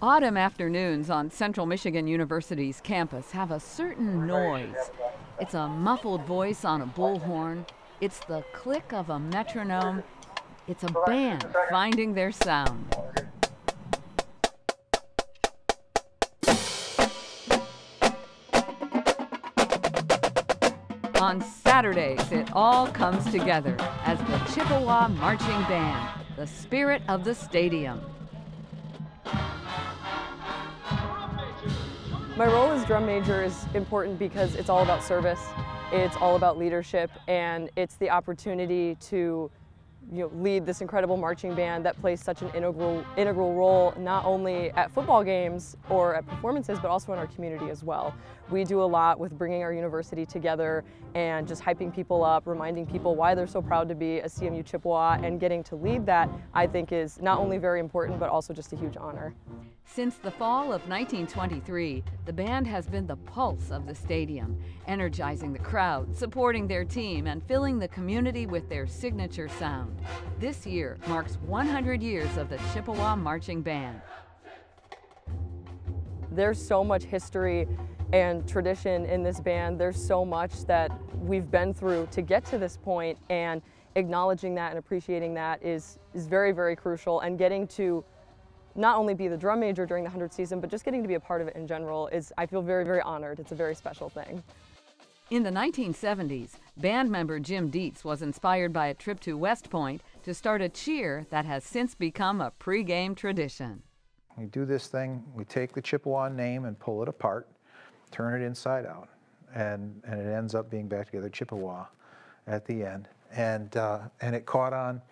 Autumn afternoons on Central Michigan University's campus have a certain noise. It's a muffled voice on a bullhorn. It's the click of a metronome. It's a band finding their sound. On Saturdays, it all comes together as the Chippewa Marching Band, the spirit of the stadium. My role as drum major is important because it's all about service, it's all about leadership, and it's the opportunity to you know, lead this incredible marching band that plays such an integral, integral role not only at football games or at performances, but also in our community as well. We do a lot with bringing our university together and just hyping people up, reminding people why they're so proud to be a CMU Chippewa, and getting to lead that, I think is not only very important, but also just a huge honor. Since the fall of 1923, the band has been the pulse of the stadium, energizing the crowd, supporting their team, and filling the community with their signature sound. This year marks 100 years of the Chippewa Marching Band. There's so much history and tradition in this band. There's so much that we've been through to get to this point, and acknowledging that and appreciating that is, is very, very crucial. And getting to not only be the drum major during the 100th season, but just getting to be a part of it in general is, I feel very, very honored. It's a very special thing. In the 1970s, band member Jim Dietz was inspired by a trip to West Point to start a cheer that has since become a pregame tradition. We do this thing, we take the Chippewa name and pull it apart, turn it inside out, and, and it ends up being back together Chippewa at the end. And, uh, and it caught on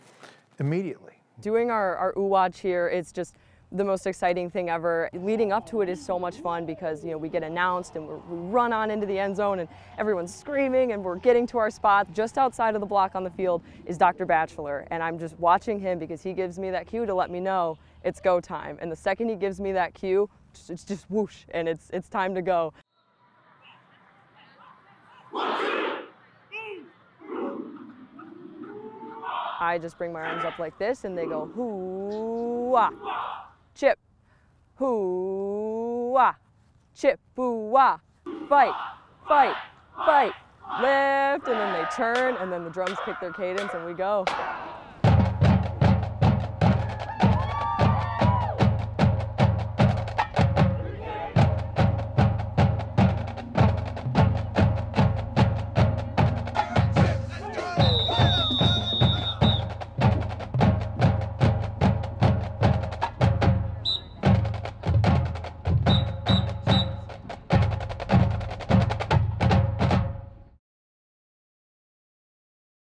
immediately. Doing our, our UWA cheer, it's just the most exciting thing ever. Leading up to it is so much fun because you know we get announced and we run on into the end zone and everyone's screaming and we're getting to our spot. Just outside of the block on the field is Dr. Batchelor and I'm just watching him because he gives me that cue to let me know it's go time. And the second he gives me that cue, it's just whoosh and it's, it's time to go. I just bring my arms up like this and they go hoo-ah chip, hoo-ah, chip, hoo-ah, fight, fight, fight, lift, and then they turn, and then the drums kick their cadence, and we go.